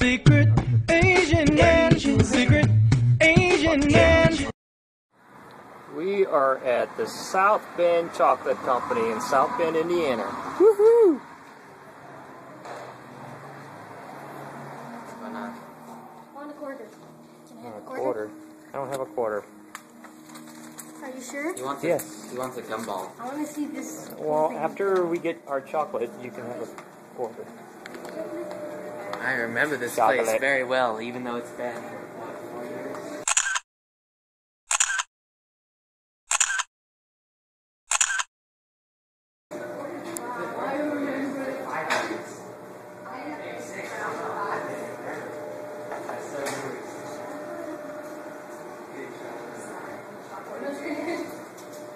Secret Asian man, secret Asian man. We are at the South Bend Chocolate Company in South Bend, Indiana. Woohoo! One quarter. Can I have A quarter. I don't have a quarter. Are you sure? He wants a, Yes. He wants a gumball. I want to see this. Well, after we get our chocolate, you can have a quarter. I remember this Chocolate. place very well, even though it's been four years.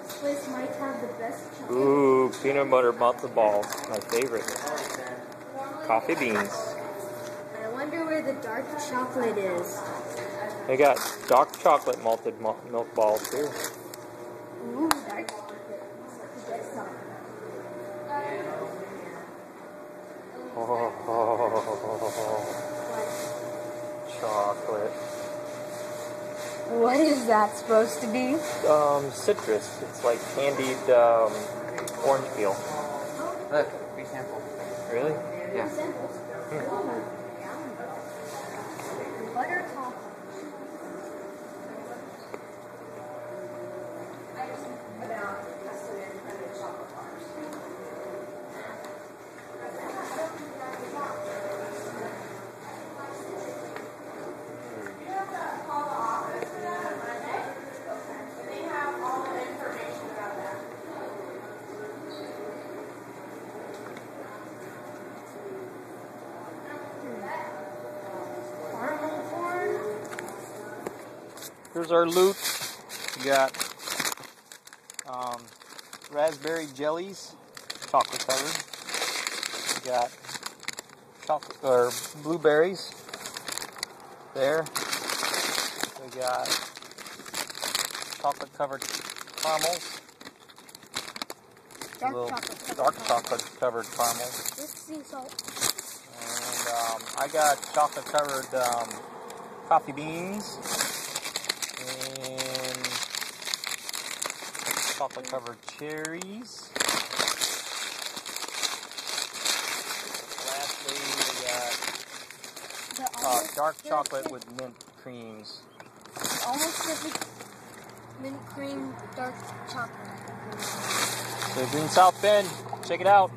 This place might have the best chocolate. Ooh, peanut butter matzo balls, my favorite. Coffee beans. I wonder where the dark chocolate is. They got dark chocolate malted mo- milk balls too. Ooh, dark chocolate. Get some. chocolate. What is that supposed to be? Um, citrus. It's like candied um, orange peel. Look, free sample. Really? Yeah. Butter Here's our loot. We got um, raspberry jellies, chocolate covered. We got chocolate or blueberries there. We got chocolate covered caramels, Dark chocolate. dark chocolate covered caramels, This sea salt. and um, I got chocolate covered um, coffee beans and chocolate covered cherries. Lastly, we got uh, dark chocolate with mint creams. Almost perfect mint cream dark chocolate. So it's in South Bend. Check it out.